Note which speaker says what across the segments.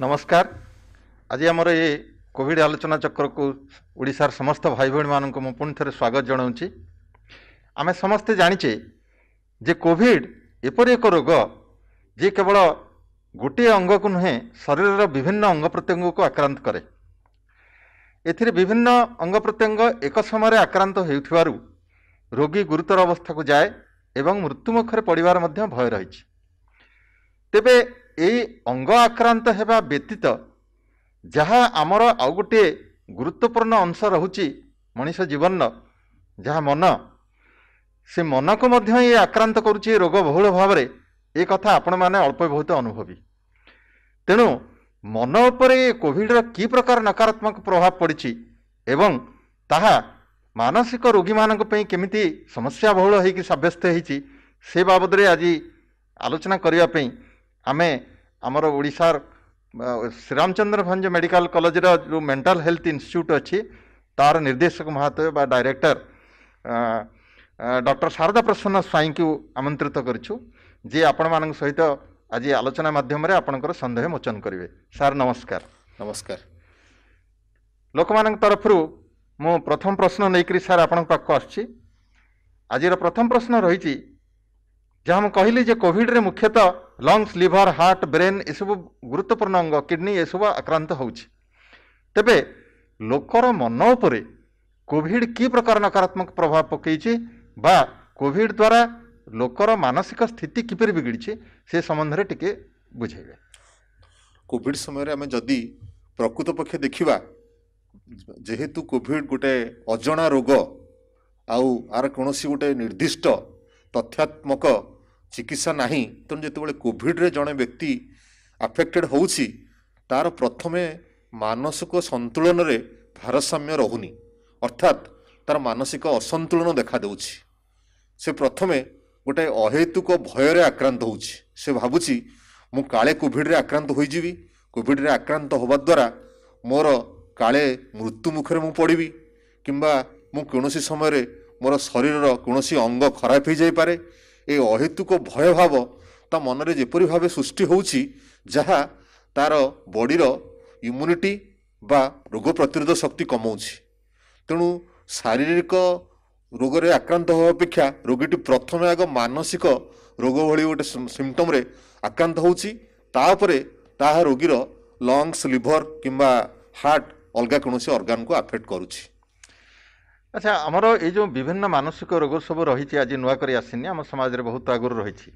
Speaker 1: ନମସ୍କାର। ଆଜି ଆମର ଏ କୋଭିଡ଼ ଆଲୋଚନା ଚକ୍ରକୁ ଓଡ଼ିଶାର ସମସ୍ତ ଭାଇ ଭଉଣୀମାନଙ୍କୁ ମୁଁ ପୁଣି ଥରେ ସ୍ୱାଗତ ଜଣାଉଛି। ଆମେ ସମସ୍ତେ ଜାଣିଛେ ଯେ କୋଭିଡ଼ ଏପରି ଏକ ରୋଗ ଯିଏ କେବଳ ଗୋଟିଏ ଅଙ୍ଗକୁ ନୁହେଁ ଶରୀରର ବିଭିନ୍ନ ଅଙ୍ଗ ପ୍ରତ୍ୟଙ୍ଗକୁ ଆକ୍ରାନ୍ତ କରେ। ଏଥିରେ ବିଭିନ୍ନ ଅଙ୍ଗ ପ୍ରତ୍ୟଙ୍ଗ ଏକ ସମୟରେ ଆକ୍ରାନ୍ତ ହେଉଥିବାରୁ ରୋଗୀ ଗୁରୁତର ଅବସ୍ଥାକୁ ଯାଏ ଏବଂ ମୃତ୍ୟୁମୁଖରେ ପଡ଼ିବାର ମଧ୍ୟ ଭୟ ରହିଛି। ତେବେ ଏଇ ଅଙ୍ଗ ଆକ୍ରାନ୍ତ ହେବା ବ୍ୟତୀତ ଯାହା ଆମର ଆଉ ଗୋଟିଏ ଗୁରୁତ୍ୱପୂର୍ଣ୍ଣ ଅଂଶ ରହୁଛି ମଣିଷ ଜୀବନର ଯାହା ମନ ସେ ମନକୁ ମଧ୍ୟ ଏ ଆକ୍ରାନ୍ତ କରୁଛି ରୋଗ ବହୁଳ ଭାବରେ। ଏ କଥା ଆପଣମାନେ ଅଳ୍ପ ବହୁତ ଅନୁଭବୀ। ତେଣୁ ମନ ଉପରେ ଏ କୋଭିଡ଼ର କି ପ୍ରକାର ନକାରାତ୍ମକ ପ୍ରଭାବ ପଡ଼ିଛି ଏବଂ ତାହା ମାନସିକ ରୋଗୀମାନଙ୍କ ପାଇଁ କେମିତି ସମସ୍ୟା ବହୁଳ ହୋଇକି ସାବ୍ୟସ୍ତ ହୋଇଛି ସେ ବାବଦରେ ଆଜି ଆଲୋଚନା କରିବା ପାଇଁ ଆମେ ଆମର ଓଡ଼ିଶାର ଶ୍ରୀରାମଚନ୍ଦ୍ର ଭଞ୍ଜ ମେଡ଼ିକାଲ କଲେଜର ଯେଉଁ ମେଣ୍ଟାଲ ହେଲ୍ଥ ଇନଷ୍ଟିଚ୍ୟୁଟ୍ ଅଛି ତାର ନିର୍ଦ୍ଦେଶକ ମହାତୟ ବା ଡାଇରେକ୍ଟର ଡକ୍ଟର ଶାରଦା ପ୍ରସନ୍ନ ସ୍ୱାଇଁଙ୍କୁ ଆମନ୍ତ୍ରିତ କରିଛୁ ଯିଏ ଆପଣମାନଙ୍କ ସହିତ ଆଜି ଆଲୋଚନା ମାଧ୍ୟମରେ ଆପଣଙ୍କର ସନ୍ଦେହ ମୋଚନ କରିବେ। ସାର୍ ନମସ୍କାର।
Speaker 2: ନମସ୍କାର।
Speaker 1: ଲୋକମାନଙ୍କ ତରଫରୁ ମୁଁ ପ୍ରଥମ ପ୍ରଶ୍ନ ନେଇକରି ସାର୍ ଆପଣଙ୍କ ପାଖକୁ ଆସୁଛି। ଆଜିର ପ୍ରଥମ ପ୍ରଶ୍ନ ରହିଛି ଯାହା ମୁଁ କହିଲି ଯେ କୋଭିଡ଼ରେ ମୁଖ୍ୟତଃ ଲଙ୍ଗସ୍ ଲିଭର ହାର୍ଟ ବ୍ରେନ୍ ଏସବୁ ଗୁରୁତ୍ୱପୂର୍ଣ୍ଣ ଅଙ୍ଗ କିଡ଼ନୀ ଏସବୁ ଆକ୍ରାନ୍ତ ହେଉଛି। ତେବେ ଲୋକର ମନ ଉପରେ କୋଭିଡ଼ କି ପ୍ରକାର ନକାରାତ୍ମକ ପ୍ରଭାବ ପକାଇଛି ବା କୋଭିଡ଼ ଦ୍ୱାରା ଲୋକର ମାନସିକ ସ୍ଥିତି କିପରି ବିଗିଡ଼ିଛି ସେ ସମ୍ବନ୍ଧରେ ଟିକେ ବୁଝାଇବେ।
Speaker 2: କୋଭିଡ଼ ସମୟରେ ଆମେ ଯଦି ପ୍ରକୃତ ପକ୍ଷେ ଦେଖିବା ଯେହେତୁ କୋଭିଡ଼ ଗୋଟେ ଅଜଣା ରୋଗ ଆଉ ଆର କୌଣସି ଗୋଟେ ନିର୍ଦ୍ଦିଷ୍ଟ ତଥ୍ୟାତ୍ମକ ଚିକିତ୍ସା ନାହିଁ ତେଣୁ ଯେତେବେଳେ କୋଭିଡ଼ରେ ଜଣେ ବ୍ୟକ୍ତି ଆଫେକ୍ଟେଡ଼ ହେଉଛି ତାର ପ୍ରଥମେ ମାନସିକ ସନ୍ତୁଳନରେ ଭାରସାମ୍ୟ ରହୁନି। ଅର୍ଥାତ୍ ତାର ମାନସିକ ଅସନ୍ତୁଳନ ଦେଖାଦେଉଛି ସେ ପ୍ରଥମେ ଗୋଟେ ଅହେତୁକ ଭୟରେ ଆକ୍ରାନ୍ତ ହେଉଛି। ସେ ଭାବୁଛି ମୁଁ କାଳେ କୋଭିଡ଼ରେ ଆକ୍ରାନ୍ତ ହୋଇଯିବି। କୋଭିଡ଼ରେ ଆକ୍ରାନ୍ତ ହେବା ଦ୍ୱାରା ମୋର କାଳେ ମୃତ୍ୟୁ ମୁଖରେ ମୁଁ ପଡ଼ିବି କିମ୍ବା ମୁଁ କୌଣସି ସମୟରେ ମୋର ଶରୀରର କୌଣସି ଅଙ୍ଗ ଖରାପ ହୋଇଯାଇପାରେ ଏ ଅହେତୁକ ଭୟଭାବ ତା ମନରେ ଯେପରି ଭାବେ ସୃଷ୍ଟି ହେଉଛି ଯାହା ତାର ବଡ଼ିର ଇମ୍ୟୁନିଟି ବା ରୋଗ ପ୍ରତିରୋଧ ଶକ୍ତି କମାଉଛି। ତେଣୁ ଶାରୀରିକ ରୋଗରେ ଆକ୍ରାନ୍ତ ହେବା ଅପେକ୍ଷା ରୋଗୀଟି ପ୍ରଥମେ ଆଗ ମାନସିକ ରୋଗ ଭଳି ଗୋଟେ ସିମ୍ପଟମ୍ରେ ଆକ୍ରାନ୍ତ ହେଉଛି ତାପରେ ତାହା ରୋଗୀର ଲଙ୍ଗସ୍ ଲିଭର କିମ୍ବା ହାର୍ଟ ଅଲଗା କୌଣସି ଅର୍ଗାନକୁ ଆଫେକ୍ଟ କରୁଛି।
Speaker 1: ଆଚ୍ଛା ଆମର ଏଇ ଯେଉଁ ବିଭିନ୍ନ ମାନସିକ ରୋଗ ସବୁ ରହିଛି ଆଜି ନୂଆ କରି ଆସିନି ଆମ ସମାଜରେ ବହୁତ ଆଗରୁ ରହିଛି।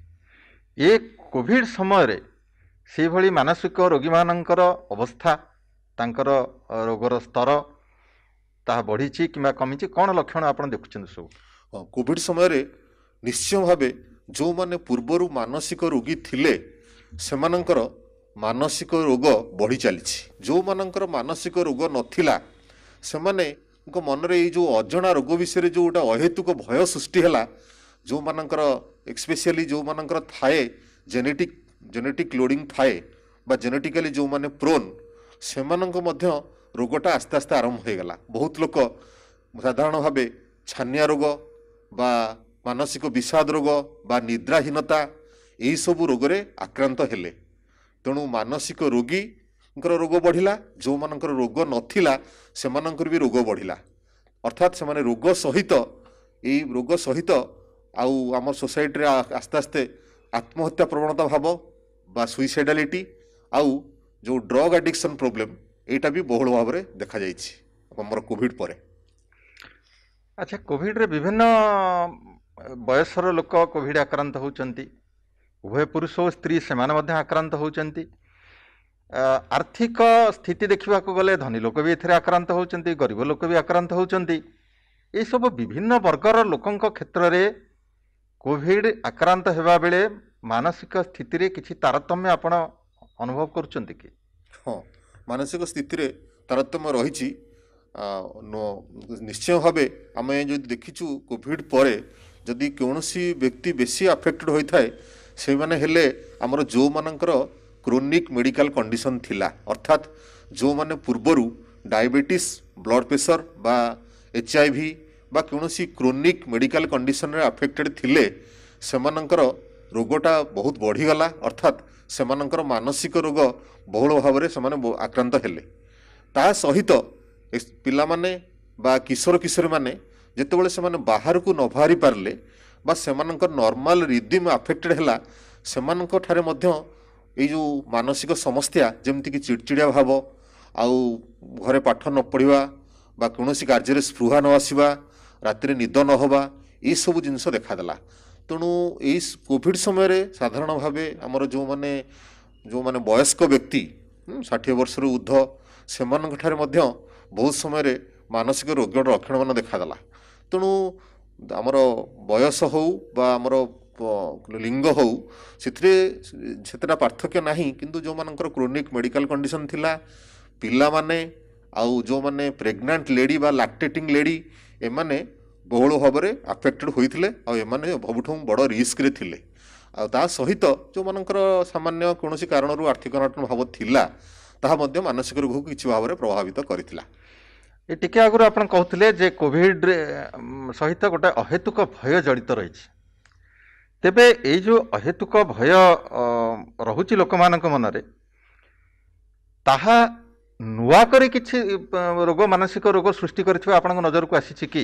Speaker 1: ଏ କୋଭିଡ଼ ସମୟରେ ସେଇଭଳି ମାନସିକ ରୋଗୀମାନଙ୍କର ଅବସ୍ଥା ତାଙ୍କର ରୋଗର ସ୍ତର ତାହା ବଢ଼ିଛି କିମ୍ବା କମିଛି କ'ଣ ଲକ୍ଷଣ ଆପଣ ଦେଖୁଛନ୍ତି ସବୁ?
Speaker 2: ହଁ କୋଭିଡ଼ ସମୟରେ ନିଶ୍ଚୟ ଭାବେ ଯେଉଁମାନେ ପୂର୍ବରୁ ମାନସିକ ରୋଗୀ ଥିଲେ ସେମାନଙ୍କର ମାନସିକ ରୋଗ ବଢ଼ି ଚାଲିଛି। ଯେଉଁମାନଙ୍କର ମାନସିକ ରୋଗ ନଥିଲା ସେମାନେଙ୍କ ମନରେ ଏଇ ଯେଉଁ ଅଜଣା ରୋଗ ବିଷୟରେ ଯେଉଁ ଗୋଟେ ଅହେତୁକ ଭୟ ସୃଷ୍ଟି ହେଲା ଯେଉଁମାନଙ୍କର ଏକ୍ସପେସିଆଲି ଯେଉଁମାନଙ୍କର ଥାଏ ଜେନେଟିକ୍ ଜେନେଟିକ୍ ଲୋଡ଼ିଂ ଥାଏ ବା ଜେନେଟିକାଲି ଯେଉଁମାନେ ପ୍ରୋନ୍ ସେମାନଙ୍କ ମଧ୍ୟ ରୋଗଟା ଆସ୍ତେ ଆସ୍ତେ ଆରମ୍ଭ ହୋଇଗଲା। ବହୁତ ଲୋକ ସାଧାରଣ ଭାବେ ଛାନିଆ ରୋଗ ବା ମାନସିକ ବିଷାଦ ରୋଗ ବା ନିଦ୍ରାହୀନତା ଏହିସବୁ ରୋଗରେ ଆକ୍ରାନ୍ତ ହେଲେ। ତେଣୁ ମାନସିକ ରୋଗୀଙ୍କର ରୋଗ ବଢ଼ିଲା ଯେଉଁମାନଙ୍କର ରୋଗ ନଥିଲା ସେମାନଙ୍କର ବି ରୋଗ ବଢ଼ିଲା। ଅର୍ଥାତ୍ ସେମାନେ ରୋଗ ସହିତ ଏଇ ରୋଗ ସହିତ ଆଉ ଆମ ସୋସାଇଟିରେ ଆସ୍ତେ ଆସ୍ତେ ଆତ୍ମହତ୍ୟା ପ୍ରବଣତା ଭାବ ବା ସୁଇସାଇଡାଲିଟି ଆଉ ଯେଉଁ ଡ୍ରଗ୍ ଆଡ଼ିକ୍ସନ୍ ପ୍ରୋବ୍ଲେମ୍ ଏଇଟା ବି ବହୁଳ ଭାବରେ ଦେଖାଯାଇଛି ଆମର କୋଭିଡ଼ ପରେ।
Speaker 1: ଆଚ୍ଛା କୋଭିଡ଼ରେ ବିଭିନ୍ନ ବୟସର ଲୋକ କୋଭିଡ଼ ଆକ୍ରାନ୍ତ ହେଉଛନ୍ତି। ଉଭୟ ପୁରୁଷ ଓ ସ୍ତ୍ରୀ ସେମାନେ ମଧ୍ୟ ଆକ୍ରାନ୍ତ ହେଉଛନ୍ତି। ଆର୍ଥିକ ସ୍ଥିତି ଦେଖିବାକୁ ଗଲେ ଧନୀ ଲୋକ ବି ଏଥିରେ ଆକ୍ରାନ୍ତ ହେଉଛନ୍ତି ଗରିବ ଲୋକ ବି ଆକ୍ରାନ୍ତ ହେଉଛନ୍ତି। ଏସବୁ ବିଭିନ୍ନ ବର୍ଗର ଲୋକଙ୍କ କ୍ଷେତ୍ରରେ କୋଭିଡ଼ ଆକ୍ରାନ୍ତ ହେବା ବେଳେ ମାନସିକ ସ୍ଥିତିରେ କିଛି ତାରତମ୍ୟ ଆପଣ ଅନୁଭବ କରୁଛନ୍ତି କି?
Speaker 2: ହଁ ମାନସିକ ସ୍ଥିତିରେ ତାରତମ୍ୟ ରହିଛି। ନିଶ୍ଚୟ ଭାବେ ଆମେ ଯଦି ଦେଖିଛୁ କୋଭିଡ଼ ପରେ ଯଦି କୌଣସି ବ୍ୟକ୍ତି ବେଶୀ ଆଫେକ୍ଟେଡ଼ ହୋଇଥାଏ ସେମାନେ ହେଲେ ଆମର ଯେଉଁମାନଙ୍କର କ୍ରୋନିକ୍ ମେଡ଼ିକାଲ କଣ୍ଡିସନ୍ ଥିଲା ଅର୍ଥାତ୍ ଯେଉଁମାନେ ପୂର୍ବରୁ ଡାଇବେଟିସ୍ ବ୍ଲଡ଼ ପ୍ରେସର ବା ଏଚ୍ ଆଇ ଭି ବା କୌଣସି କ୍ରୋନିକ୍ ମେଡ଼ିକାଲ କଣ୍ଡିସନରେ ଆଫେକ୍ଟେଡ଼ ଥିଲେ ସେମାନଙ୍କର ରୋଗଟା ବହୁତ ବଢ଼ିଗଲା ଅର୍ଥାତ୍ ସେମାନଙ୍କର ମାନସିକ ରୋଗ ବହୁଳ ଭାବରେ ସେମାନେ ବ- ଆକ୍ରାନ୍ତ ହେଲେ ତା ସହିତ ଏସ୍- ପିଲାମାନେ ବା କିଶୋର କିଶୋରୀମାନେ ଯେତେବେଳେ ସେମାନେ ବାହାରକୁ ନ ବାହାରି ପାରିଲେ ବା ସେମାନଙ୍କର ନର୍ମାଲ ରିଦିମ୍ ଆଫେକ୍ଟେଡ଼ ହେଲା ସେମାନଙ୍କ ଠାରେ ମଧ୍ୟ ଏଇ ଯେଉଁ ମାନସିକ ସମସ୍ୟା ଯେମିତିକି ଚିଡ଼ଚିଡ଼ିଆ ଭାବ ଆଉ ଘରେ ପାଠ ନ ପଢ଼ିବା ବା କୌଣସି କାର୍ଯ୍ୟରେ ସ୍ପୃହା ନ ଆସିବା ରାତିରେ ନିଦ ନ ହେବା ଏସବୁ ଜିନିଷ ଦେଖାଦେଲା। ତେଣୁ ଏଇ କୋଭିଡ଼ ସମୟରେ ସାଧାରଣ ଭାବେ ଆମର ଯେଉଁମାନେ ଯେଉଁମାନେ ବୟସ୍କ ବ୍ୟକ୍ତି ଷାଠିଏ ବର୍ଷରୁ ଉର୍ଦ୍ଧ୍ୱ ସେମାନଙ୍କ ଠାରେ ମଧ୍ୟ ବହୁତ ସମୟରେ ମାନସିକ ରୋଗର ଲକ୍ଷଣମାନ ଦେଖାଦେଲା। ତେଣୁ ଆମର ବୟସ ହଉ ବା ଆମର ଲିଙ୍ଗ ହଉ ସେଥିରେ ସେତେଟା ପାର୍ଥକ୍ୟ ନାହିଁ କିନ୍ତୁ ଯେଉଁମାନଙ୍କର କ୍ରୋନିକ୍ ମେଡ଼ିକାଲ କଣ୍ଡିସନ୍ ଥିଲା ପିଲାମାନେ ଆଉ ଯେଉଁମାନେ ପ୍ରେଗନାଣ୍ଟ ଲେଡି ବା ଲାକ୍ଟେଟିଂ ଲେଡି ଏମାନେ ବହୁଳ ଭାବରେ ଆଫେକ୍ଟେଡ଼ ହୋଇଥିଲେ ଆଉ ଏମାନେ ସବୁଠୁ ବଡ଼ ରିସ୍କରେ ଥିଲେ। ଆଉ ତା ସହିତ ଯେଉଁମାନଙ୍କର ସାମାନ୍ୟ କୌଣସି କାରଣରୁ ଆର୍ଥିକ ଅନାଟନ ଭାବ ଥିଲା ତାହା ମଧ୍ୟ ମାନସିକ ରୋଗକୁ କିଛି ଭାବରେ ପ୍ରଭାବିତ କରିଥିଲା।
Speaker 1: ଟିକେ ଆଗରୁ ଆପଣ କହୁଥିଲେ ଯେ କୋଭିଡରେ ଉମ୍, ସହିତ ଗୋଟେ ଅହେତୁକ ଭୟ ଜଡ଼ିତ ରହିଛି। ତେବେ ଏଇ ଯେଉଁ ଅହେତୁକ ଭୟ ରହୁଛି ଲୋକମାନଙ୍କ ମନରେ ତାହା ନୂଆ କରି କିଛି ରୋଗ ମାନସିକ ରୋଗ ସୃଷ୍ଟି କରିଥିବା ଆପଣଙ୍କ ନଜରକୁ ଆସିଛି କି?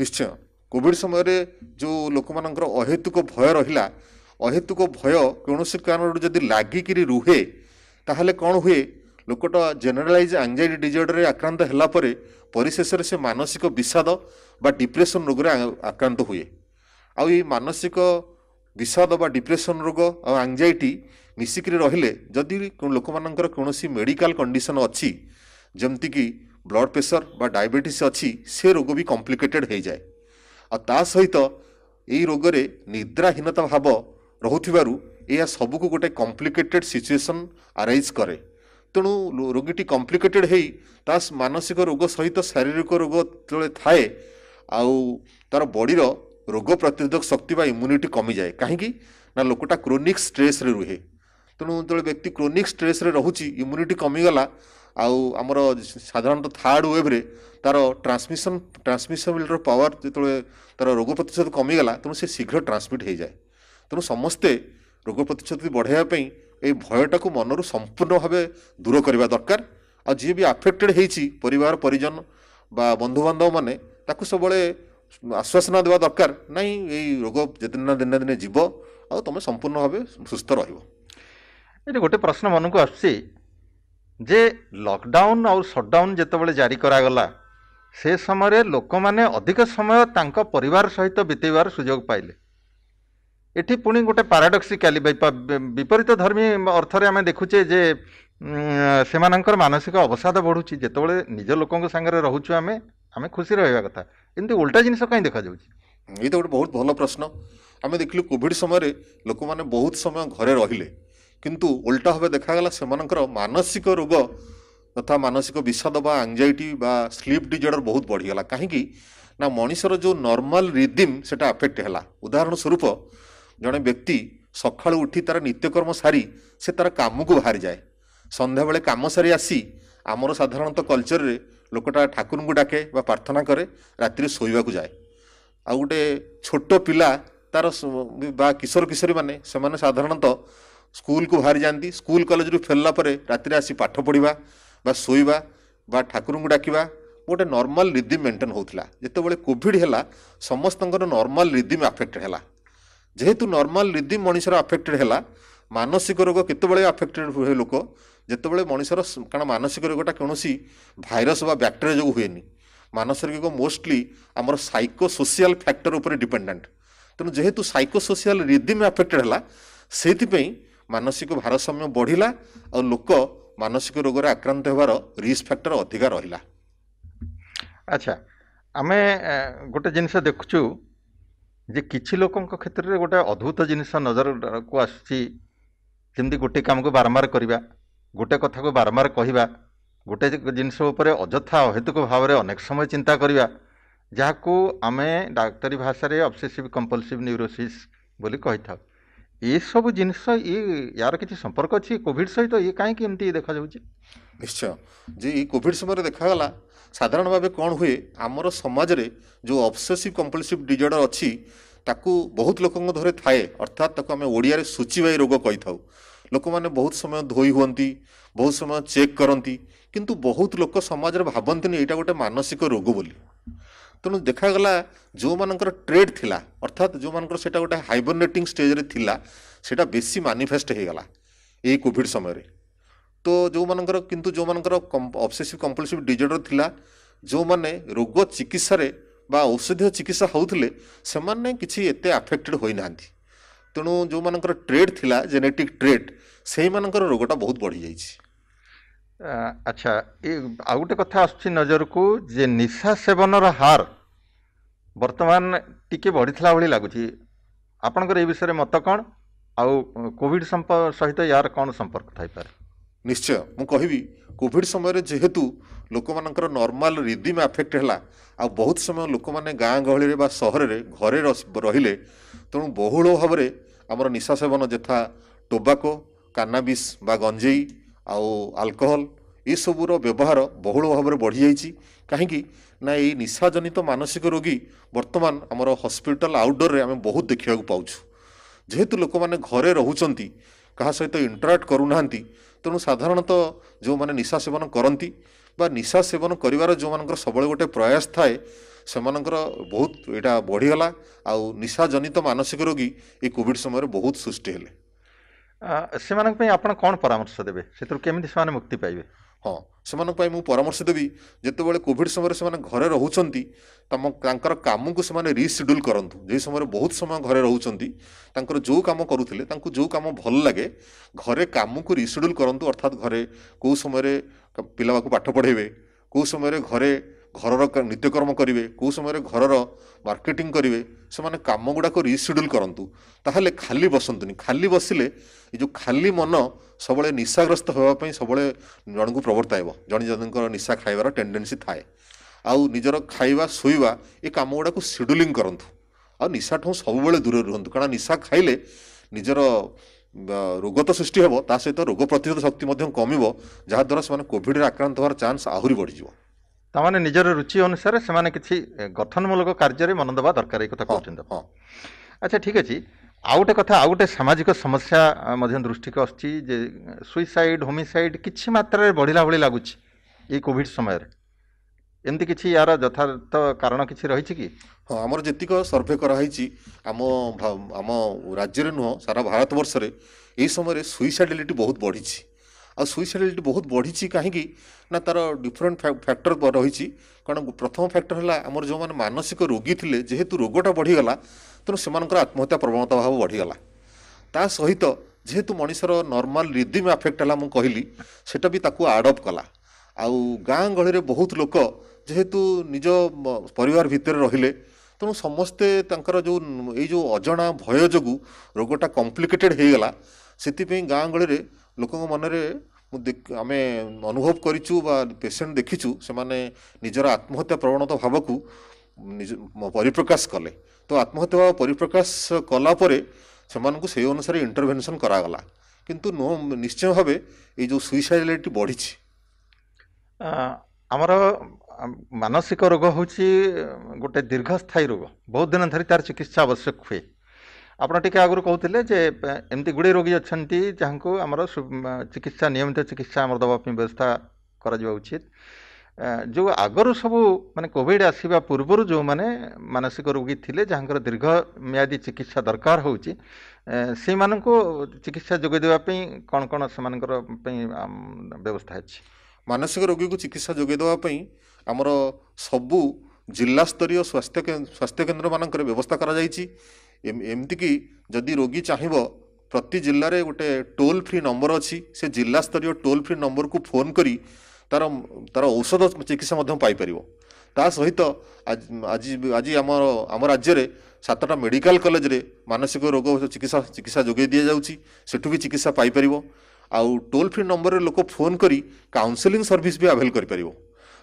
Speaker 2: ନିଶ୍ଚୟ। କୋଭିଡ଼ ସମୟରେ ଯେଉଁ ଲୋକମାନଙ୍କର ଅହେତୁକ ଭୟ ରହିଲା ଅହେତୁକ ଭୟ କୌଣସି କାରଣରୁ ଯଦି ଲାଗିକିରି ରୁହେ ତାହେଲେ କ'ଣ ହୁଏ? ଲୋକଟା ଜେନେରାଲାଇଜ୍ ଆଙ୍ଜାଇଟି ଡିଜର୍ଡରରେ ଆକ୍ରାନ୍ତ ହେଲା ପରେ ପରିଶେଷରେ ସେ ମାନସିକ ବିଷାଦ ବା ଡିପ୍ରେସନ୍ ରୋଗରେ ଆକ୍ରାନ୍ତ ହୁଏ। ଆଉ ଏଇ ମାନସିକ ବିଷାଦ ବା ଡିପ୍ରେସନ୍ ରୋଗ ଆଉ ଆଙ୍ଜାଇଟି ମିଶିକିରି ରହିଲେ ଯଦି ଲୋକମାନଙ୍କର କୌଣସି ମେଡ଼ିକାଲ କଣ୍ଡିସନ୍ ଅଛି ଯେମିତିକି ବ୍ଲଡ଼ ପ୍ରେସର ବା ଡାଇବେଟିସ୍ ଅଛି ସେ ରୋଗ ବି କମ୍ପ୍ଲିକେଟେଡ୍ ହେଇଯାଏ। ଆଉ ତା ସହିତ ଏଇ ରୋଗରେ ନିଦ୍ରାହୀନତା ଭାବ ରହୁଥିବାରୁ ଏହା ସବୁକୁ ଗୋଟେ କମ୍ପ୍ଲିକେଟେଡ୍ ସିଚୁଏସନ୍ ଆରାଇଜ୍ କରେ। ତେଣୁ ରୋଗୀଟି କମ୍ପ୍ଲିକେଟେଡ୍ ହେଇ ତା ମାନସିକ ରୋଗ ସହିତ ଶାରୀରିକ ରୋଗ ଯେତେବେଳେ ଥାଏ ଆଉ ତାର ବଡ଼ିର ରୋଗ ପ୍ରତିରୋଧକ ଶକ୍ତି ବା ଇମ୍ୟୁନିଟି କମିଯାଏ। କାହିଁକି? ନା ଲୋକଟା କ୍ରୋନିକ୍ ଷ୍ଟ୍ରେସ୍ରେ ରୁହେ। ତେଣୁ ଯେତେବେଳେ ବ୍ୟକ୍ତି କ୍ରୋନିକ୍ ଷ୍ଟ୍ରେସ୍ରେ ରହୁଛି ଇମ୍ୟୁନିଟି କମିଗଲା ଆଉ ଆମର ସାଧାରଣତଃ ଥାର୍ଡ଼ ୱେଭ୍ରେ ତାର ଟ୍ରାନ୍ସମିସନ୍ ଟ୍ରାନ୍ସମିସବିଲିଟିର ପାୱାର ଯେତେବେଳେ ତାର ରୋଗ ପ୍ରତିଶୋଧ କମିଗଲା ତେଣୁ ସେ ଶୀଘ୍ର ଟ୍ରାନ୍ସମିଟ୍ ହେଇଯାଏ। ତେଣୁ ସମସ୍ତେ ରୋଗ ପ୍ରତିଶୋଧ ବଢ଼ାଇବା ପାଇଁ ଏଇ ଭୟଟାକୁ ମନରୁ ସମ୍ପୂର୍ଣ୍ଣ ଭାବେ ଦୂର କରିବା ଦରକାର। ଆଉ ଯିଏ ବି ଆଫେକ୍ଟେଡ୍ ହେଇଛି ପରିବାର ପରିଜନ ବା ବନ୍ଧୁବାନ୍ଧବମାନେ ତାକୁ ସବୁବେଳେ ଆଶ୍ୱାସନା ଦେବା ଦରକାର ନାହିଁ ଏଇ ରୋଗ ଯେଦିନ ନା ଦିନେ ନା ଦିନେ ଯିବ ଆଉ ତୁମେ ସମ୍ପୂର୍ଣ୍ଣ ଭାବେ ସୁସ୍ଥ ରହିବ।
Speaker 1: ଏଠି ଗୋଟେ ପ୍ରଶ୍ନ ମନକୁ ଆସୁଛି ଯେ ଲକଡାଉନ୍ ଆଉ ସଟଡାଉନ୍ ଯେତେବେଳେ ଜାରି କରାଗଲା ସେ ସମୟରେ ଲୋକମାନେ ଅଧିକ ସମୟ ତାଙ୍କ ପରିବାର ସହିତ ବିତେଇବାର ସୁଯୋଗ ପାଇଲେ। ଏଠି ପୁଣି ଗୋଟେ ପାରାଡକ୍ସିକାଲି ବିପରୀତ ଧର୍ମୀ ଅର୍ଥରେ ଆମେ ଦେଖୁଛେ ଯେ ଉଁ, ସେମାନଙ୍କର ମାନସିକ ଅବସାଦ ବଢ଼ୁଛି। ଯେତେବେଳେ ନିଜ ଲୋକଙ୍କ ସାଙ୍ଗରେ ରହୁଛୁ ଆମେ ଆମେ ଖୁସି ରହିବା କଥା। ଏମିତି ଓଲଟା ଜିନିଷ କାହିଁ ଦେଖାଯାଉଛି?
Speaker 2: ଏଇତ ଗୋଟେ ବହୁତ ଭଲ ପ୍ରଶ୍ନ। ଆମେ ଦେଖିଲୁ କୋଭିଡ଼ ସମୟରେ ଲୋକମାନେ ବହୁତ ସମୟ ଘରେ ରହିଲେ। କିନ୍ତୁ ଓଲଟା ଭାବେ ଦେଖାଗଲା ସେମାନଙ୍କର ମାନସିକ ରୋଗ ତଥା ମାନସିକ ବିଷାଦ ବା ଆଙ୍ଜାଇଟି ବା ସ୍ଲିପ୍ ଡିଜର୍ଡର ବହୁତ ବଢ଼ିଗଲା। କାହିଁକି? ନା ମଣିଷର ଯେଉଁ ନର୍ମାଲ ରିଦିମ୍ ସେଟା ଆଫେକ୍ଟ ହେଲା। ଉଦାହରଣ ସ୍ୱରୂପ ଜଣେ ବ୍ୟକ୍ତି ସକାଳୁ ଉଠି ତାର ନିତ୍ୟକର୍ମ ସାରି ସେ ତାର କାମକୁ ବାହାରିଯାଏ। ସନ୍ଧ୍ୟାବେଳେ କାମ ସାରି ଆସି ଆମର ସାଧାରଣତଃ କଲଚରରେ ଲୋକଟା ଠାକୁରଙ୍କୁ ଡାକେ ବା ପ୍ରାର୍ଥନା କରେ ରାତିରେ ଶୋଇବାକୁ ଯାଏ। ଆଉ ଗୋଟେ ଛୋଟ ପିଲା ତାର ବା କିଶୋର କିଶୋରୀମାନେ ସେମାନେ ସାଧାରଣତଃ ସ୍କୁଲକୁ ବାହାରି ଯାଆନ୍ତି ସ୍କୁଲ କଲେଜରୁ ଫେରିଲା ପରେ ରାତିରେ ଆସି ପାଠ ପଢ଼ିବା ବା ଶୋଇବା ବା ଠାକୁରଙ୍କୁ ଡାକିବା ଗୋଟେ ନର୍ମାଲ ରିଦିମ୍ ମେଣ୍ଟେନ୍ ହେଉଥିଲା। ଯେତେବେଳେ କୋଭିଡ଼ ହେଲା ସମସ୍ତଙ୍କର ନର୍ମାଲ ରିଦିମ୍ ଆଫେକ୍ଟେଡ଼ ହେଲା। ଯେହେତୁ ନର୍ମାଲ ରିଦିମ୍ ମଣିଷର ଆଫେକ୍ଟେଡ଼ ହେଲା ମାନସିକ ରୋଗ କେତେବେଳେ ଆଫେକ୍ଟେଡ଼ ହୁଏ ଲୋକ? ଯେତେବେଳେ ମଣିଷର ସ- କାରଣ ମାନସିକ ରୋଗଟା କୌଣସି ଭାଇରସ୍ ବା ବ୍ୟାକ୍ଟେରିଆ ଯୋଗୁଁ ହୁଏନି ମାନସିକ ରୋଗ ମୋଷ୍ଟଲି ଆମର ସାଇକୋ ସୋସିଆଲ ଫ୍ୟାକ୍ଟର ଉପରେ ଡିପେଣ୍ଡାଣ୍ଟ ତେଣୁ ଯେହେତୁ ସାଇକୋ ସୋସିଆଲ ରିଦିମ୍ ଆଫେକ୍ଟେଡ଼ ହେଲା ସେଇଥିପାଇଁ ମାନସିକ ଭାରସାମ୍ୟ ବଢ଼ିଲା ଆଉ ଲୋକ ମାନସିକ ରୋଗରେ ଆକ୍ରାନ୍ତ ହେବାର ରିସ୍କ ଫ୍ୟାକ୍ଟର ଅଧିକା ରହିଲା।
Speaker 1: ଆଚ୍ଛା ଆମେ ଏ, ଗୋଟେ ଜିନିଷ ଦେଖୁଛୁ ଯେ କିଛି ଲୋକଙ୍କ କ୍ଷେତ୍ରରେ ଗୋଟେ ଅଦ୍ଭୁତ ଜିନିଷ ନଜରକୁ ଆସୁଛି ଯେମିତି ଗୋଟେ କାମକୁ ବାରମ୍ବାର କରିବା। ଗୋଟେ କଥାକୁ ବାରମ୍ବାର କହିବା ଗୋଟେ ଜିନିଷ ଉପରେ ଅଯଥା ଅହେତୁକ ଭାବରେ ଅନେକ ସମୟ ଚିନ୍ତା କରିବା ଯାହାକୁ ଆମେ ଡାକ୍ତରୀ ଭାଷାରେ ଅବସେସିଭ୍ କମ୍ପଲସିଭ୍ ନ୍ୟୁରୋସିସ୍ ବୋଲି କହିଥାଉ। ଏସବୁ ଜିନିଷ ଇଏ ୟାର କିଛି ସମ୍ପର୍କ ଅଛି କୋଭିଡ଼ ସହିତ? ଇଏ କାହିଁକି ଏମିତି ଦେଖାଯାଉଛି?
Speaker 2: ନିଶ୍ଚୟ। ଯେ ଏଇ କୋଭିଡ଼ ସମୟରେ ଦେଖାଗଲା ସାଧାରଣ ଭାବେ କ'ଣ ହୁଏ ଆମର ସମାଜରେ ଯେଉଁ ଅବସେସିଭ୍ କମ୍ପଲସିଭ୍ ଡିଜର୍ଡର ଅଛି ତାକୁ ବହୁତ ଲୋକଙ୍କ ଧରେ ଥାଏ। ଅର୍ଥାତ୍ ତାକୁ ଆମେ ଓଡ଼ିଆରେ ସୂଚିବାଇ ରୋଗ କହିଥାଉ। ଲୋକମାନେ ବହୁତ ସମୟ ଧୋଇ ହୁଅନ୍ତି ବହୁତ ସମୟ ଚେକ୍ କରନ୍ତି କିନ୍ତୁ ବହୁତ ଲୋକ ସମାଜରେ ଭାବନ୍ତିନି ଏଇଟା ଗୋଟେ ମାନସିକ ରୋଗ ବୋଲି। ତେଣୁ ଦେଖାଗଲା ଯେଉଁମାନଙ୍କର ଟ୍ରେଡ୍ ଥିଲା ଅର୍ଥାତ୍ ଯେଉଁମାନଙ୍କର ସେଇଟା ଗୋଟେ ହାଇବରନେଟିଂ ଷ୍ଟେଜ୍ରେ ଥିଲା ସେଇଟା ବେଶୀ ମାନିଫେଷ୍ଟ ହେଇଗଲା ଏଇ କୋଭିଡ଼ ସମୟରେ। ତ ଯେଉଁମାନଙ୍କର କିନ୍ତୁ ଯେଉଁମାନଙ୍କର ଅବସେସିଭ୍ କମ୍ପଲସିଭ୍ ଡିଜର୍ଡର ଥିଲା ଯେଉଁମାନେ ରୋଗ ଚିକିତ୍ସାରେ ବା ଔଷଧୀୟ ଚିକିତ୍ସା ହେଉଥିଲେ ସେମାନେ କିଛି ଏତେ ଆଫେକ୍ଟେଡ୍ ହୋଇନାହାନ୍ତି। ତେଣୁ ଯେଉଁମାନଙ୍କର ଟ୍ରେଡ୍ ଥିଲା ଜେନେଟିକ୍ ଟ୍ରେଡ୍ ସେଇମାନଙ୍କର ରୋଗଟା ବହୁତ ବଢ଼ିଯାଇଛି।
Speaker 1: ଆଚ୍ଛା ଏ ଆଉ ଗୋଟେ କଥା ଆସୁଛି ନଜରକୁ ଯେ ନିଶା ସେବନର ହାର ବର୍ତ୍ତମାନ ଟିକେ ବଢ଼ିଥିଲା ଭଳି ଲାଗୁଛି। ଆପଣଙ୍କର ଏ ବିଷୟରେ ମତ କ'ଣ? ଆଉ କୋଭିଡ଼ ସହିତ ୟାର କ'ଣ ସମ୍ପର୍କ ଥାଇପାରେ?
Speaker 2: ନିଶ୍ଚୟ ମୁଁ କହିବି କୋଭିଡ଼ ସମୟରେ ଯେହେତୁ ଲୋକମାନଙ୍କର ନର୍ମାଲ ରିଦିମ୍ ଆଫେକ୍ଟ ହେଲା ଆଉ ବହୁତ ସମୟ ଲୋକମାନେ ଗାଁ ଗହଳିରେ ବା ସହରରେ ଘରେ ରସ- ରହିଲେ ତେଣୁ ବହୁଳ ଭାବରେ ଆମର ନିଶା ସେବନ ଯଥା ଟୋବାକୋ କାନାବିସ୍ ବା ଗଞ୍ଜେଇ ଆଉ ଆଲକୋହଲ ଏସବୁର ବ୍ୟବହାର ବହୁଳ ଭାବରେ ବଢ଼ିଯାଇଛି। କାହିଁକି ନା ଏଇ ନିଶାଜନିତ ମାନସିକ ରୋଗୀ ବର୍ତ୍ତମାନ ଆମର ହସ୍ପିଟାଲ ଆଉଟଡୋରରେ ଆମେ ବହୁତ ଦେଖିବାକୁ ପାଉଛୁ। ଯେହେତୁ ଲୋକମାନେ ଘରେ ରହୁଛନ୍ତି କାହା ସହିତ ଇଣ୍ଟରାକ୍ଟ କରୁନାହାନ୍ତି ତେଣୁ ସାଧାରଣତଃ ଯେଉଁମାନେ ନିଶା ସେବନ କରନ୍ତି ବା ନିଶା ସେବନ କରିବାର ଯେଉଁମାନଙ୍କର ସବୁବେଳେ ଗୋଟେ ପ୍ରୟାସ ଥାଏ ସେମାନଙ୍କର ବହୁତ ଏଇଟା ବଢ଼ିଗଲା। ଆଉ ନିଶାଜନିତ ମାନସିକ ରୋଗୀ ଏଇ କୋଭିଡ଼ ସମୟରେ ବହୁତ ସୃଷ୍ଟି ହେଲେ।
Speaker 1: ସେମାନଙ୍କ ପାଇଁ ଆପଣ କ'ଣ ପରାମର୍ଶ ଦେବେ? ସେଥିରୁ କେମିତି ସେମାନେ ମୁକ୍ତି ପାଇବେ?
Speaker 2: ହଁ ସେମାନଙ୍କ ପାଇଁ ମୁଁ ପରାମର୍ଶ ଦେବି। ଯେତେବେଳେ କୋଭିଡ଼ ସମୟରେ ସେମାନେ ଘରେ ରହୁଛନ୍ତି ତମ ତାଙ୍କର କାମକୁ ସେମାନେ ରିସିଡ୍ୟୁଲ୍ କରନ୍ତୁ। ଯେଉଁ ସମୟରେ ବହୁତ ସମୟ ଘରେ ରହୁଛନ୍ତି ତାଙ୍କର ଯେଉଁ କାମ କରୁଥିଲେ ତାଙ୍କୁ ଯେଉଁ କାମ ଭଲ ଲାଗେ ଘରେ କାମକୁ ରିସିଡ୍ୟୁଲ୍ କରନ୍ତୁ ଅର୍ଥାତ୍ ଘରେ କେଉଁ ସମୟରେ କ- ପିଲାକୁ ପାଠ ପଢ଼ାଇବେ କେଉଁ ସମୟରେ ଘରେ ଘରର ନିତ୍ୟକର୍ମ କରିବେ କେଉଁ ସମୟରେ ଘରର ମାର୍କେଟିଂ କରିବେ ସେମାନେ କାମ ଗୁଡ଼ାକ ରିସିଡ୍ୟୁଲ୍ କରନ୍ତୁ। ତାହେଲେ ଖାଲି ବସନ୍ତୁନି। ଖାଲି ବସିଲେ ଏ ଯେଉଁ ଖାଲି ମନ ସବୁବେଳେ ନିଶାଗ୍ରସ୍ତ ହେବା ପାଇଁ ସବୁବେଳେ ଜଣଙ୍କୁ ପ୍ରବର୍ତ୍ତାଇବ। ଜଣେ ଜଣଙ୍କର ନିଶା ଖାଇବାର ଟେଣ୍ଡେନ୍ସି ଥାଏ। ଆଉ ନିଜର ଖାଇବା ଶୋଇବା ଏ କାମ ଗୁଡ଼ାକୁ ସିଡ୍ୟୁଲିଂ କରନ୍ତୁ। ଆଉ ନିଶାଠୁ ସବୁବେଳେ ଦୂରରେ ରୁହନ୍ତୁ। କାରଣ ନିଶା ଖାଇଲେ ନିଜର ରୋଗ ତ ସୃଷ୍ଟି ହେବ। ତା ସହିତ ରୋଗ ପ୍ରତିରୋଧ ଶକ୍ତି ମଧ୍ୟ କମିବ ଯାହାଦ୍ୱାରା ସେମାନେ କୋଭିଡ଼ରେ ଆକ୍ରାନ୍ତ ହେବାର ଚାନ୍ସ ଆହୁରି ବଢ଼ିଯିବ।
Speaker 1: ତାମାନେ ନିଜର ରୁଚି ଅନୁସାରେ ସେମାନେ କିଛି ଏ, ଗଠନମୂଳକ କାର୍ଯ୍ୟରେ ମନ ଦେବା ଦରକାର ଏଇ କଥା
Speaker 2: ହଁ
Speaker 1: କହୁଛନ୍ତି ଆପଣ।
Speaker 2: ହଁ।
Speaker 1: ଆଚ୍ଛା ଠିକ୍ ଅଛି। ଆଉ ଗୋଟେ କଥା ଆଉ ଗୋଟେ ସାମାଜିକ ସମସ୍ୟା ଆ, ମଧ୍ୟ ଦୃଷ୍ଟିକୁ ଆସୁଛି ଯେ ସୁଇସାଇଡ୍ ହୋମିସାଇଡ୍ କିଛି ମାତ୍ରାରେ ବଢ଼ିଲା ଭଳି ଲାଗୁଛି ଏଇ କୋଭିଡ଼ ସମୟରେ। ଏମିତି କିଛି ୟାର ଯଥାର୍ଥ କାରଣ କିଛି ରହିଛି କି?
Speaker 2: ହଁ ଆମର ଯେତିକ ସର୍ଭେ କରାହେଇଛି ଆମ ଭା- ଆମ ରାଜ୍ୟରେ ନୁହଁ ସାରା ଭାରତବର୍ଷରେ ଏହି ସମୟରେ ସୁଇସାଇଡାଲିଟି ବହୁତ ବଢ଼ିଛି। ଆଉ ସୁଇସାଇଡାଲିଟି ବହୁତ ବଢ଼ିଛି କାହିଁକି ନା ତାର ଡିଫରେଣ୍ଟ ଫ୍ୟାକ୍ଟର ରହିଛି। କାରଣ ପ୍ରଥମ ଫ୍ୟାକ୍ଟର ହେଲା ଆମର ଯେଉଁମାନେ ମାନସିକ ରୋଗୀ ଥିଲେ ଯେହେତୁ ରୋଗଟା ବଢ଼ିଗଲା ତେଣୁ ସେମାନଙ୍କର ଆତ୍ମହତ୍ୟା ପ୍ରବଣତା ଭାବ ବଢ଼ିଗଲା। ତା ସହିତ ଯେହେତୁ ମଣିଷର ନର୍ମାଲ ରିଦିମ୍ ଆଫେକ୍ଟ ହେଲା ମୁଁ କହିଲି ସେଟା ବି ତାକୁ ଆଡ଼ପ୍ଟ କଲା। ଆଉ ଗାଁ ଗହଳିରେ ବହୁତ ଲୋକ ଯେହେତୁ ନିଜ ପରିବାର ଭିତରେ ରହିଲେ ତେଣୁ ସମସ୍ତେ ତାଙ୍କର ଯେଉଁ ଏଇ ଯେଉଁ ଅଜଣା ଭୟ ଯୋଗୁଁ ରୋଗଟା କମ୍ପ୍ଲିକେଟେଡ୍ ହେଇଗଲା। ସେଥିପାଇଁ ଗାଁ ଗହଳିରେ ଲୋକଙ୍କ ମନରେ ମୁଁ ଆମେ ଅନୁଭବ କରିଛୁ ବା ପେସେଣ୍ଟ ଦେଖିଛୁ ସେମାନେ ନିଜର ଆତ୍ମହତ୍ୟା ପ୍ରବଣତା ଭାବକୁ ନିଜ ପରିପ୍ରକାଶ କଲେ। ତ ଆତ୍ମହତ୍ୟା ଭାବ ପରିପ୍ରକାଶ କଲା ପରେ ସେମାନଙ୍କୁ ସେଇ ଅନୁସାରେ ଇଣ୍ଟରଭେନସନ୍ କରାଗଲା। କିନ୍ତୁ ନୁହଁ ନିଶ୍ଚୟ ଭାବେ ଏଇ ଯେଉଁ ସୁଇସାଇଡାଲିଟି ବଢ଼ିଛି।
Speaker 1: ଆମର ମାନସିକ ରୋଗ ହେଉଛି ଗୋଟେ ଦୀର୍ଘସ୍ଥାୟୀ ରୋଗ। ବହୁତ ଦିନ ଧରି ତାର ଚିକିତ୍ସା ଆବଶ୍ୟକ ହୁଏ। ଆପଣ ଟିକେ ଆଗରୁ କହୁଥିଲେ ଯେ ଏ, ଏମିତି ଗୁଡ଼ିଏ ରୋଗୀ ଅଛନ୍ତି ଯାହାଙ୍କୁ ଆମର ସୁ- ମ, ଚିକିତ୍ସା ନିୟମିତ ଚିକିତ୍ସା ଆମର ଦେବା ପାଇଁ ବ୍ୟବସ୍ଥା କରାଯିବା ଉଚିତ। ଏ, ଯେଉଁ ଆଗରୁ ସବୁ ମାନେ କୋଭିଡ଼ ଆସିବା ପୂର୍ବରୁ ଯେଉଁମାନେ ମାନସିକ ରୋଗୀ ଥିଲେ ଯାହାଙ୍କର ଦୀର୍ଘ ମିଆଦୀ ଚିକିତ୍ସା ଦରକାର ହେଉଛି ଏ, ସେଇମାନଙ୍କୁ ଚିକିତ୍ସା ଯୋଗାଇ ଦେବା ପାଇଁ କ'ଣ କ'ଣ ସେମାନଙ୍କର ପାଇଁ ଆମ୍, ବ୍ୟବସ୍ଥା ଅଛି?
Speaker 2: ମାନସିକ ରୋଗୀକୁ ଚିକିତ୍ସା ଯୋଗାଇ ଦେବା ପାଇଁ ଆମର ସବୁ ଜିଲ୍ଲା ସ୍ତରୀୟ ସ୍ୱାସ୍ଥ୍ୟ କେ- ସ୍ୱାସ୍ଥ୍ୟ କେନ୍ଦ୍ରମାନଙ୍କରେ ବ୍ୟବସ୍ଥା କରାଯାଇଛି। ଏମ- ଏମିତିକି ଯଦି ରୋଗୀ ଚାହିଁବ ପ୍ରତି ଜିଲ୍ଲାରେ ଗୋଟେ ଟୋଲ୍ ଫ୍ରି ନମ୍ବର ଅଛି ସେ ଜିଲ୍ଲା ସ୍ତରୀୟ ଟୋଲ୍ ଫ୍ରି ନମ୍ବରକୁ ଫୋନ୍ କରି ତାର ତାର ଔଷଧ ଚିକିତ୍ସା ମଧ୍ୟ ପାଇପାରିବ। ତା ସହିତ ଆଜି ଆଜି ଆମର ଆମ ରାଜ୍ୟରେ ସାତଟା ମେଡ଼ିକାଲ କଲେଜରେ ମାନସିକ ରୋଗ ଚିକିତ୍ସା ଚିକିତ୍ସା ଯୋଗାଇ ଦିଆଯାଉଛି ସେଠୁ ବି ଚିକିତ୍ସା ପାଇପାରିବ। ଆଉ ଟୋଲ୍ ଫ୍ରି ନମ୍ବରରେ ଲୋକ ଫୋନ୍ କରି କାଉନସେଲିଂ ସର୍ଭିସ୍ ବି ଆଭେଲ୍ କରିପାରିବ।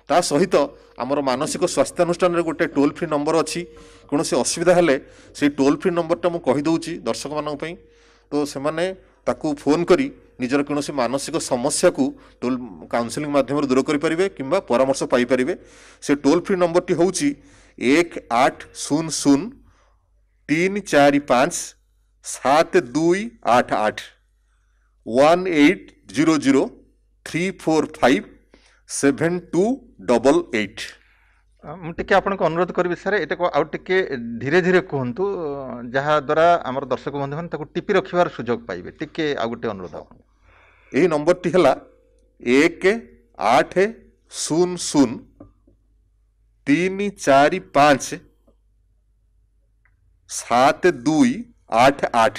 Speaker 2: ତା ସହିତ ଆମର ମାନସିକ ସ୍ୱାସ୍ଥ୍ୟାନୁଷ୍ଠାନରେ ଗୋଟେ ଟୋଲ୍ ଫ୍ରି ନମ୍ବର ଅଛି। କୌଣସି ଅସୁବିଧା ହେଲେ ସେଇ ଟୋଲ୍ ଫ୍ରି ନମ୍ବରଟା ମୁଁ କହିଦେଉଛି ଦର୍ଶକମାନଙ୍କ ପାଇଁ। ତ ସେମାନେ ତାକୁ ଫୋନ୍ କରି ନିଜର କୌଣସି ମାନସିକ ସମସ୍ୟାକୁ ଟୋଲ୍ କାଉନସେଲିଂ ମାଧ୍ୟମରେ ଦୂର କରିପାରିବେ କିମ୍ବା ପରାମର୍ଶ ପାଇପାରିବେ। ସେ ଟୋଲ୍ ଫ୍ରି ନମ୍ବରଟି ହେଉଛି ଏକ ଆଠ ଶୂନ ଶୂନ ତିନି ଚାରି ପାଞ୍ଚ ସାତ ଦୁଇ ଆଠ ଆଠ। One eight zero zero three four five seven two double eight
Speaker 1: ଅ, ମୁଁ ଟିକେ ଆପଣଙ୍କୁ ଅନୁରୋଧ କରିବି ସାର୍ ଏଟାକୁ ଆଉ ଟିକେ ଧୀରେ ଧୀରେ କୁହନ୍ତୁ ଅ, ଯାହାଦ୍ୱାରା ଆମର ଦର୍ଶକ ବନ୍ଧୁମାନେ ତାକୁ ଟିପି ରଖିବାର ସୁଯୋଗ ପାଇବେ। ଟିକେ ଆଉ ଗୋଟେ ଅନୁରୋଧ ଆପଣଙ୍କୁ।
Speaker 2: ଏହି ନମ୍ବରଟି ହେଲା ଏକ ଆଠ ଶୂନ ଶୂନ ତିନି ଚାରି ପାଞ୍ଚ ସାତ ଦୁଇ ଆଠ ଆଠ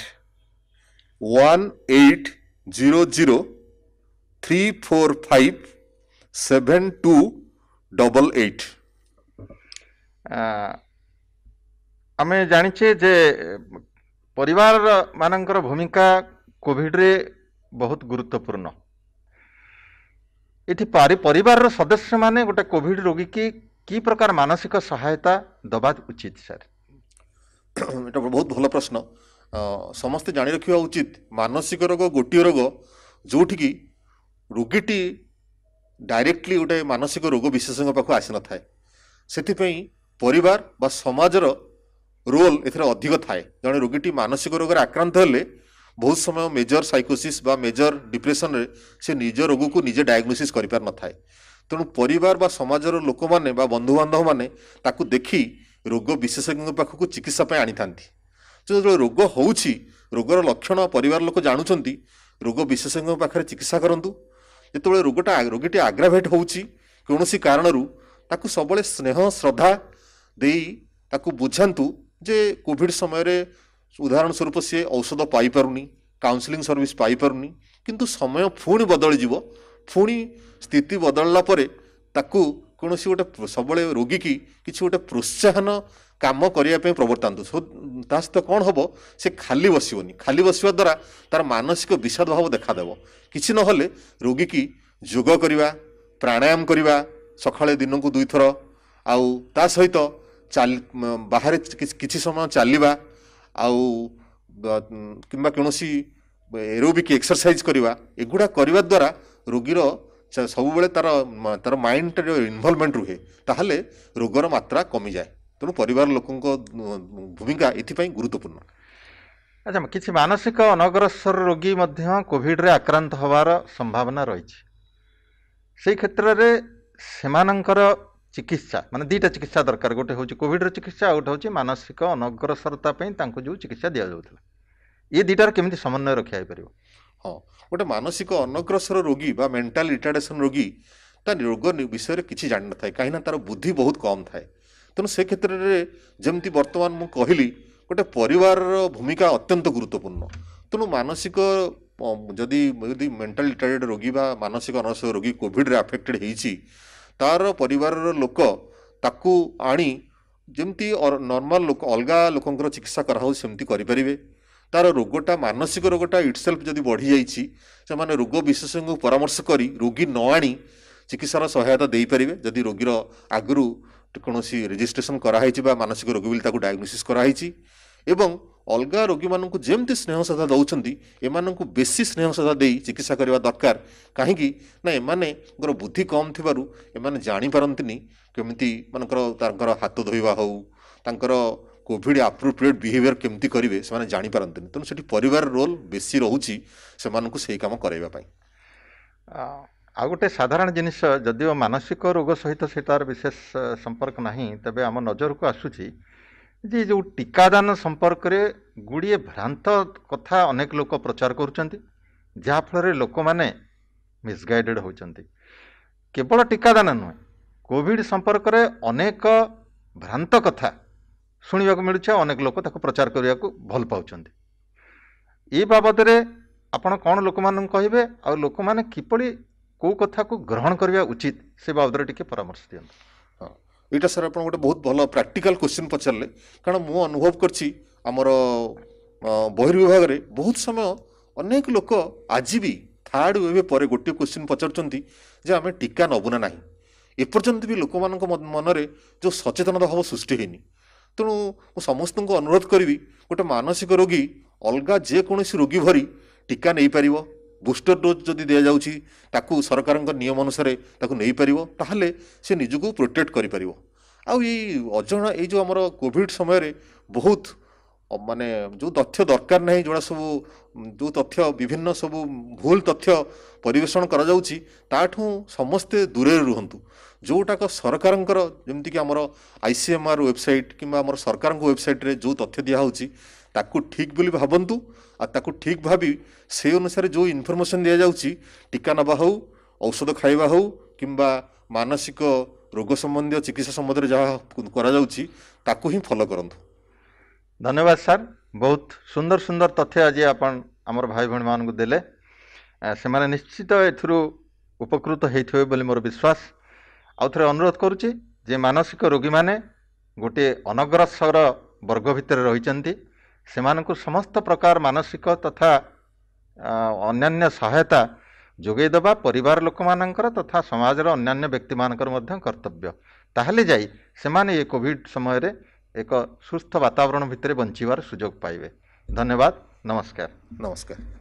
Speaker 2: one eight zero zero three four five seven two double eight
Speaker 1: ଆ, ଆମେ ଜାଣିଛେ ଯେ ପରିବାର ମାନଙ୍କର ଭୂମିକା କୋଭିଡରେ ବହୁତ ଗୁରୁତ୍ୱପୂର୍ଣ୍ଣ ଏଠି ପାରି ପରିବାରର ସଦସ୍ୟମାନେ ଗୋଟେ କୋଭିଡ ରୋଗୀକି କି ପ୍ରକାର ମାନସିକ ସହାୟତା ଦେବା ଉଚିତ ସାର୍
Speaker 2: এটা ବହୁତ ଭଲ ପ୍ରଶ୍ନ। ଅ, ସମସ୍ତେ ଜାଣି ରଖିବା ଉଚିତ ମାନସିକ ରୋଗ ଗୋଟିଏ ରୋଗ ଯେଉଁଠିକି ରୋଗୀଟି ଡାଇରେକ୍ଟଲି ଗୋଟେ ମାନସିକ ରୋଗ ବିଶେଷଜ୍ଞ ପାଖକୁ ଆସିନଥାଏ। ସେଥିପାଇଁ ପରିବାର ବା ସମାଜର ରୋଲ୍ ଏଥିରେ ଅଧିକ ଥାଏ। ଜଣେ ରୋଗୀଟି ମାନସିକ ରୋଗରେ ଆକ୍ରାନ୍ତ ହେଲେ ବହୁତ ସମୟ ମେଜର ସାଇକୋସିସ୍ ବା ମେଜର ଡିପ୍ରେସନରେ ସେ ନିଜ ରୋଗକୁ ନିଜେ ଡାୟଗ୍ନୋସିସ୍ କରିପାରିନଥାଏ ତେଣୁ ପରିବାର ବା ସମାଜର ଲୋକମାନେ ବା ବନ୍ଧୁବାନ୍ଧବମାନେ ତାକୁ ଦେଖି ରୋଗ ବିଶେଷଜ୍ଞଙ୍କ ପାଖକୁ ଚିକିତ୍ସା ପାଇଁ ଆଣିଥାନ୍ତି। ଯେତେବେଳେ ରୋଗ ହେଉଛି ରୋଗର ଲକ୍ଷଣ ପରିବାର ଲୋକ ଜାଣୁଛନ୍ତି ରୋଗ ବିଶେଷଜ୍ଞଙ୍କ ପାଖରେ ଚିକିତ୍ସା କରନ୍ତୁ। ଯେତେବେଳେ ରୋଗଟା ରୋଗୀଟି ଆଗ୍ରାଭେଟ୍ ହେଉଛି କୌଣସି କାରଣରୁ ତାକୁ ସବୁବେଳେ ସ୍ନେହ ଶ୍ରଦ୍ଧା ଦେଇ ତାକୁ ବୁଝାନ୍ତୁ ଯେ କୋଭିଡ଼ ସମୟରେ ଉଦାହରଣ ସ୍ୱରୂପ ସିଏ ଔଷଧ ପାଇପାରୁନି କାଉନସିଲିଂ ସର୍ଭିସ୍ ପାଇପାରୁନି କିନ୍ତୁ ସମୟ ପୁଣି ବଦଳିଯିବ। ପୁଣି ସ୍ଥିତି ବଦଳିଲା ପରେ ତାକୁ କୌଣସି ଗୋଟେ ସବୁବେଳେ ରୋଗୀକି କିଛି ଗୋଟେ ପ୍ରୋତ୍ସାହନ କାମ କରିବା ପାଇଁ ପ୍ରବର୍ତ୍ତାନ୍ତୁ। ତା ସହିତ କ'ଣ ହେବ? ସେ ଖାଲି ବସିବନି। ଖାଲି ବସିବା ଦ୍ୱାରା ତାର ମାନସିକ ବିଷାଦ ଭାବ ଦେଖାଦେବ। କିଛି ନହେଲେ ରୋଗୀକି ଯୋଗ କରିବା ପ୍ରାଣାୟାମ କରିବା ସକାଳେ ଦିନକୁ ଦୁଇଥର ଆଉ ତା ସହିତ ବାହାରେ କିଛି ସମୟ ଚାଲିବା ଆଉ କିମ୍ବା କୌଣସି ଏରୋବିକ୍ ଏକ୍ସରସାଇଜ କରିବା ଏଗୁଡ଼ା କରିବା ଦ୍ୱାରା ରୋଗୀର ସବୁବେଳେ ତାର ତାର ମାଇଣ୍ଡର ଇନଭଲଭମେଣ୍ଟ ରୁହେ। ତାହେଲେ ରୋଗର ମାତ୍ରା କମିଯାଏ। ତେଣୁ ପରିବାର ଲୋକଙ୍କ ଉଁ, ଭୂମିକା ଏଥିପାଇଁ ଗୁରୁତ୍ୱପୂର୍ଣ୍ଣ।
Speaker 1: ଆଚ୍ଛା କିଛି ମାନସିକ ଅନଗ୍ରସର ରୋଗୀ ମଧ୍ୟ କୋଭିଡରେ ଆକ୍ରାନ୍ତ ହେବାର ସମ୍ଭାବନା ରହିଛି। ସେଇ କ୍ଷେତ୍ରରେ ସେମାନଙ୍କର ଚିକିତ୍ସା ମାନେ ଦୁଇଟା ଚିକିତ୍ସା ଦରକାର ଗୋଟେ ହେଉଛି କୋଭିଡର ଚିକିତ୍ସା ଆଉ ଗୋଟେ ହେଉଛି ମାନସିକ ଅନଗ୍ରସରତା ପାଇଁ ତାଙ୍କୁ ଯେଉଁ ଚିକିତ୍ସା ଦିଆଯାଉଥିଲା। ଏ ଦୁଇଟାର କେମିତି ସମନ୍ୱୟ ରକ୍ଷା ହେଇପାରିବ?
Speaker 2: ହଁ ଗୋଟେ ମାନସିକ ଅନଗ୍ରସର ରୋଗୀ ବା ମେଣ୍ଟାଲ ରିଟାର୍ଡେସନ ରୋଗୀ ତା ରୋଗ ନି- ବିଷୟରେ କିଛି ଜାଣିନଥାଏ କାହିଁକିନା ତାର ବୁଦ୍ଧି ବହୁତ କମ୍ ଥାଏ। ତେଣୁ ସେ କ୍ଷେତ୍ରରେ ଯେମିତି ବର୍ତ୍ତମାନ ମୁଁ କହିଲି ଗୋଟେ ପରିବାରର ଭୂମିକା ଅତ୍ୟନ୍ତ ଗୁରୁତ୍ୱପୂର୍ଣ୍ଣ। ତେଣୁ ମାନସିକ ଯଦି ଯଦି ମେଣ୍ଟାଲ ରିଟାର୍ଡେଡ଼ ରୋଗୀ ବା ମାନସିକ ଅନଗ୍ରସର ରୋଗୀ କୋଭିଡ଼ରେ ଆଫେକ୍ଟେଡ଼ ହେଇଛି ତାର ପରିବାରର ଲୋକ ତାକୁ ଆଣି ଯେମିତି ନର୍ମାଲ ଲୋକ ଅଲଗା ଲୋକଙ୍କର ଚିକିତ୍ସା କରାହେଉଛି ସେମିତି କରିପାରିବେ। ତାର ରୋଗଟା ମାନସିକ ରୋଗଟା ଇଟସେଲ୍ଫ ଯଦି ବଢ଼ିଯାଇଛି ସେମାନେ ରୋଗ ବିଶେଷଜ୍ଞଙ୍କୁ ପରାମର୍ଶ କରି ରୋଗୀ ନ ଆଣି ଚିକିତ୍ସାର ସହାୟତା ଦେଇପାରିବେ। ଯଦି ରୋଗୀର ଆଗରୁ କୌଣସି ରେଜିଷ୍ଟ୍ରେସନ କରାହେଇଛି ବା ମାନସିକ ରୋଗ ବୋଲି ତାକୁ ଡାୟଗ୍ନୋସିସ୍ କରାହେଇଛି ଏବଂ ଅଲଗା ରୋଗୀମାନଙ୍କୁ ଯେମିତି ସ୍ନେହ ଶ୍ରଦ୍ଧା ଦେଉଛନ୍ତି ଏମାନଙ୍କୁ ବେଶୀ ସ୍ନେହ ଶ୍ରଦ୍ଧା ଦେଇ ଚିକିତ୍ସା କରିବା ଦରକାର। କାହିଁକି? ନା ଏମାନଙ୍କର ବୁଦ୍ଧି କମ୍ ଥିବାରୁ ଏମାନେ ଜାଣିପାରନ୍ତିନି କେମିତି ମାନଙ୍କର ତାଙ୍କର ହାତ ଧୋଇବା ହଉ ତାଙ୍କର କୋଭିଡ଼ ଆପ୍ରୋପ୍ରିଏଟ୍ ବିହେଭିଅର କେମିତି କରିବେ ସେମାନେ ଜାଣିପାରନ୍ତିନି। ତେଣୁ ସେଠି ପରିବାର ରୋଲ୍ ବେଶୀ ରହୁଛି ସେମାନଙ୍କୁ ସେଇ କାମ କରାଇବା ପାଇଁ।
Speaker 1: ଆଉ ଗୋଟେ ସାଧାରଣ ଜିନିଷ ଯଦିଓ ମାନସିକ ରୋଗ ସହିତ ସେଇଟାର ବିଶେଷ ଅ, ସମ୍ପର୍କ ନାହିଁ ତେବେ ଆମ ନଜରକୁ ଆସୁଛି ଯେ ଯେଉଁ ଟିକାଦାନ ସମ୍ପର୍କରେ ଗୁଡ଼ିଏ ଭ୍ରାନ୍ତ କଥା ଅନେକ ଲୋକ ପ୍ରଚାର କରୁଛନ୍ତି ଯାହାଫଳରେ ଲୋକମାନେ ମିସଗାଇଡେଡ଼ ହେଉଛନ୍ତି। କେବଳ ଟିକାଦାନ ନୁହେଁ କୋଭିଡ଼ ସମ୍ପର୍କରେ ଅନେକ ଭ୍ରାନ୍ତ କଥା ଶୁଣିବାକୁ ମିଳୁଛି ଆଉ ଅନେକ ଲୋକ ତାକୁ ପ୍ରଚାର କରିବାକୁ ଭଲ ପାଉଛନ୍ତି। ଏ ବାବଦରେ ଆପଣ କ'ଣ ଲୋକମାନଙ୍କୁ କହିବେ? ଆଉ ଲୋକମାନେ କିପରି କେଉଁ କଥାକୁ ଗ୍ରହଣ କରିବା ଉଚିତ ସେ ବାବଦରେ ଟିକେ ପରାମର୍ଶ ଦିଅନ୍ତୁ।
Speaker 2: ହଁ ଏଇଟା ସାର୍ ଆପଣ ଗୋଟେ ବହୁତ ଭଲ ପ୍ରାକ୍ଟିକାଲ କ୍ୱେଶ୍ଚିନ୍ ପଚାରିଲେ। କାରଣ ମୁଁ ଅନୁଭବ କରିଛି ଆମର ବହିର୍ବିଭାଗରେ ବହୁତ ସମୟ ଅନେକ ଲୋକ ଆଜି ବି ଥାର୍ଡ ୱେଭ୍ ପରେ ଗୋଟିଏ କ୍ୱେଶ୍ଚିନ୍ ପଚାରୁଛନ୍ତି ଯେ ଆମେ ଟୀକା ନେବୁ ନା ନାହିଁ। ଏପର୍ଯ୍ୟନ୍ତ ବି ଲୋକମାନଙ୍କ ମନରେ ଯେଉଁ ସଚେତନତା ଭାବ ସୃଷ୍ଟି ହେଇନି। ତେଣୁ ମୁଁ ସମସ୍ତଙ୍କୁ ଅନୁରୋଧ କରିବି ଗୋଟେ ମାନସିକ ରୋଗୀ ଅଲଗା ଯେକୌଣସି ରୋଗୀ ଭରି ଟୀକା ନେଇପାରିବ। ବୁଷ୍ଟର ଡୋଜ୍ ଯଦି ଦିଆଯାଉଛି ତାକୁ ସରକାରଙ୍କ ନିୟମ ଅନୁସାରେ ତାକୁ ନେଇପାରିବ ତାହେଲେ ସେ ନିଜକୁ ପ୍ରୋଟେକ୍ଟ କରିପାରିବ। ଆଉ ଏଇ ଅଜଣା ଏଇ ଯେଉଁ ଆମର କୋଭିଡ଼ ସମୟରେ ବହୁତ ମାନେ ଯୋଉ ତଥ୍ୟ ଦରକାର ନାହିଁ ଯୋଉଟା ସବୁ ଯୋଉ ତଥ୍ୟ ବିଭିନ୍ନ ସବୁ ଭୁଲ ତଥ୍ୟ ପରିବେଷଣ କରାଯାଉଛି ତାଠୁ ସମସ୍ତେ ଦୂରରେ ରୁହନ୍ତୁ। ଯୋଉଟାକ ସରକାରଙ୍କର ଯେମିତିକି ଆମର ଆଇସିଏମ୍ଆର୍ ୱେବସାଇଟ୍ କିମ୍ବା ଆମର ସରକାରଙ୍କ ୱେବସାଇଟ୍ରେ ଯୋଉ ତଥ୍ୟ ଦିଆହେଉଛି ତାକୁ ଠିକ୍ ବୋଲି ଭାବନ୍ତୁ ଆଉ ତାକୁ ଠିକ୍ ଭାବି ସେଇ ଅନୁସାରେ ଯୋଉ ଇନଫର୍ମେସନ୍ ଦିଆଯାଉଛି ଟୀକା ନେବା ହଉ ଔଷଧ ଖାଇବା ହଉ କିମ୍ବା ମାନସିକ ରୋଗ ସମ୍ବନ୍ଧୀୟ ଚିକିତ୍ସା ସମ୍ବନ୍ଧରେ ଯାହା କରାଯାଉଛି ତାକୁ ହିଁ ଫଲୋ କରନ୍ତୁ।
Speaker 1: ଧନ୍ୟବାଦ ସାର୍। ବହୁତ ସୁନ୍ଦର ସୁନ୍ଦର ତଥ୍ୟ ଆଜି ଆପଣ ଆମର ଭାଇ ଭଉଣୀମାନଙ୍କୁ ଦେଲେ ସେମାନେ ନିଶ୍ଚିତ ଏଥିରୁ ଉପକୃତ ହେଇଥିବେ ବୋଲି ମୋର ବିଶ୍ୱାସ। ଆଉ ଥରେ ଅନୁରୋଧ କରୁଛି ଯେ ମାନସିକ ରୋଗୀମାନେ ଗୋଟିଏ ଅନଗ୍ରସର ବର୍ଗ ଭିତରେ ରହିଛନ୍ତି। ସେମାନଙ୍କୁ ସମସ୍ତ ପ୍ରକାର ମାନସିକ ତଥା ଅନ୍ୟାନ୍ୟ ସହାୟତା ଯୋଗାଇ ଦେବା ପରିବାର ଲୋକମାନଙ୍କର ତଥା ସମାଜର ଅନ୍ୟାନ୍ୟ ବ୍ୟକ୍ତିମାନଙ୍କର ମଧ୍ୟ କର୍ତ୍ତବ୍ୟ। ତାହେଲେ ଯାଇ ସେମାନେ ଏ କୋଭିଡ଼ ସମୟରେ ଏକ ସୁସ୍ଥ ବାତାବରଣ ଭିତରେ ବଞ୍ଚିବାର ସୁଯୋଗ ପାଇବେ। ଧନ୍ୟବାଦ। ନମସ୍କାର।
Speaker 2: ନମସ୍କାର।